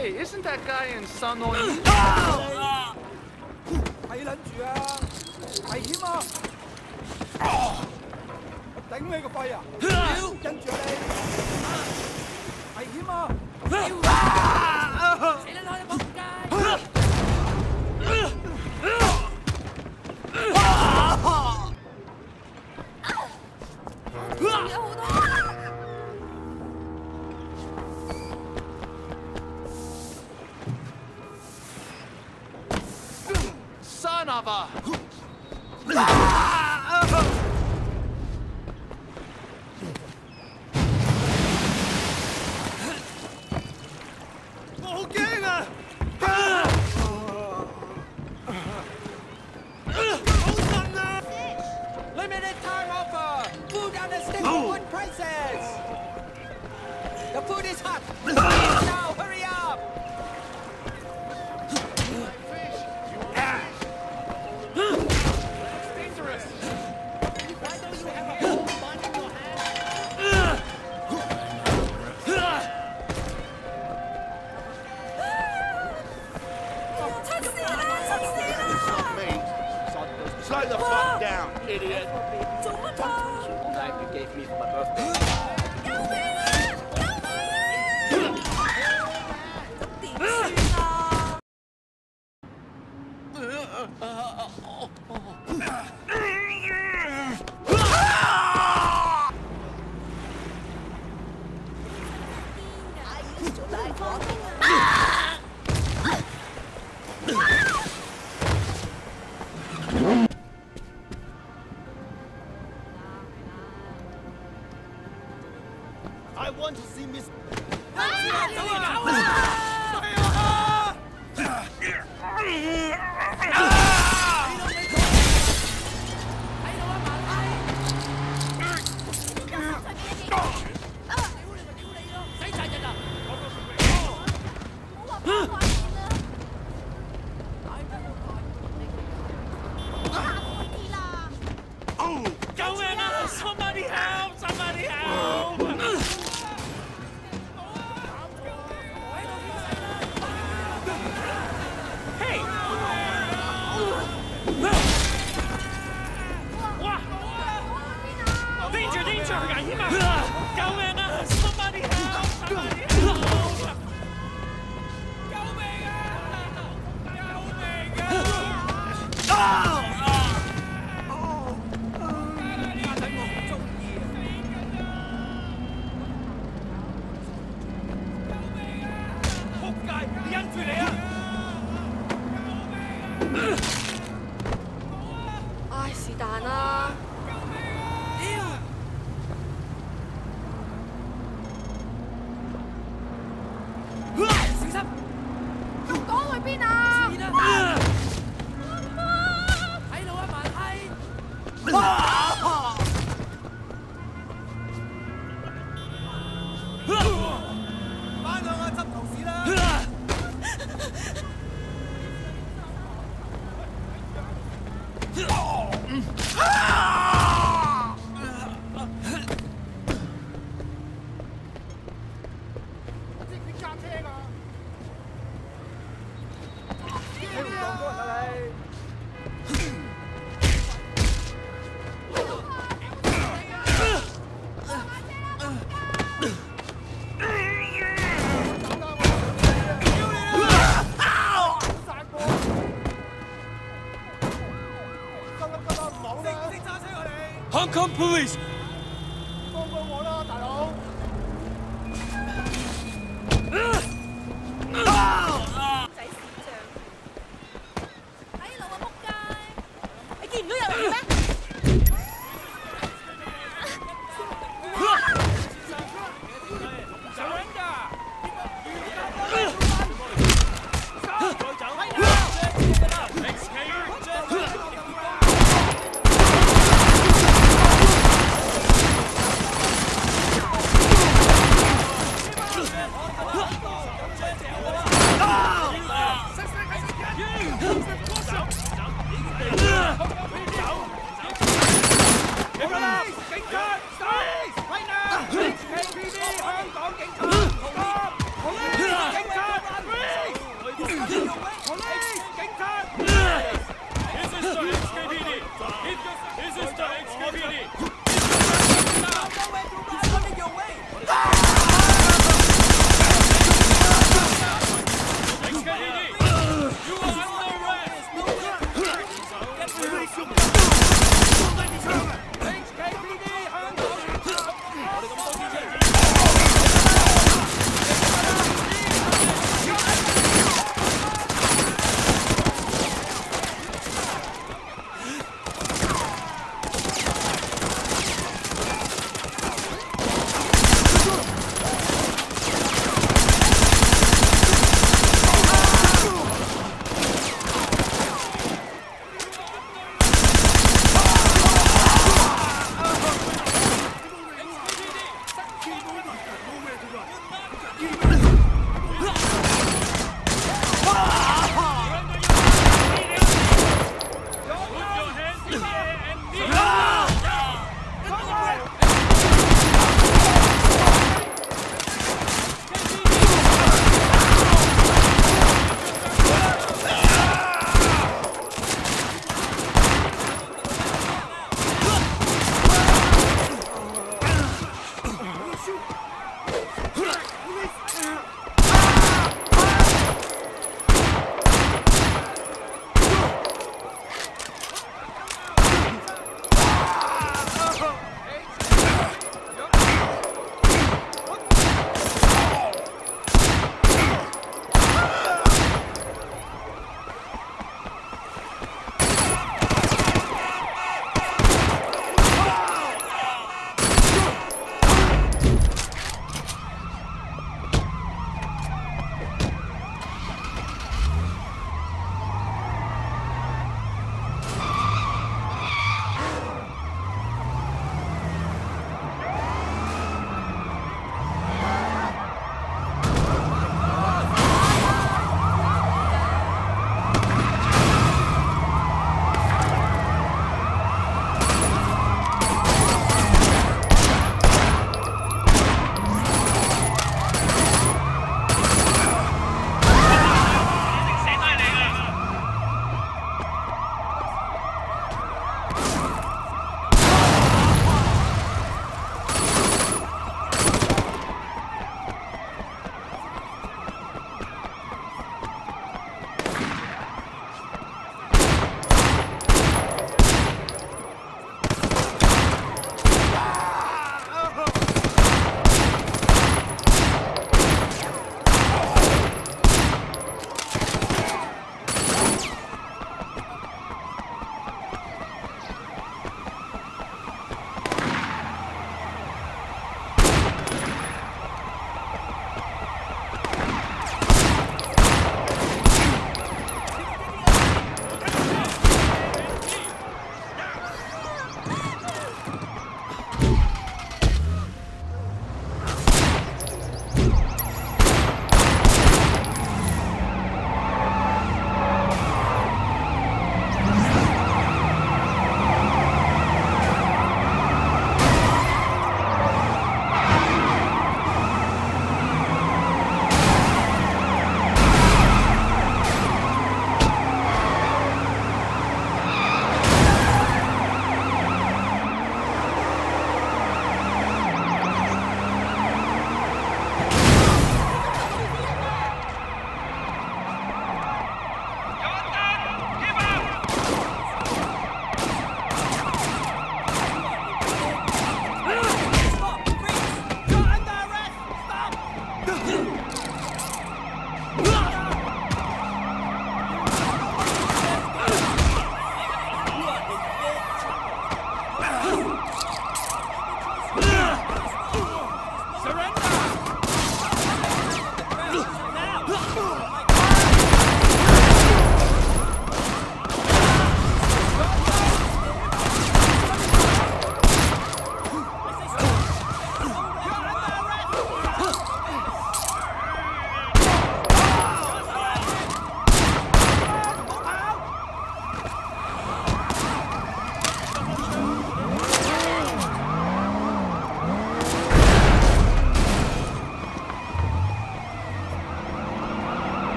Hey, isn't that guy in Sun On Yee? Oh! Đánh người của phải à? Chân chuyển đây. Lava. idiot. All night you gave me for my birthday. I used to like walking Go in! Police！幫幫我啦，大佬！仔屎象！哎，老啊仆街！你見唔到有人咩？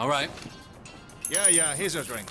All right. Yeah, yeah, here's your drink.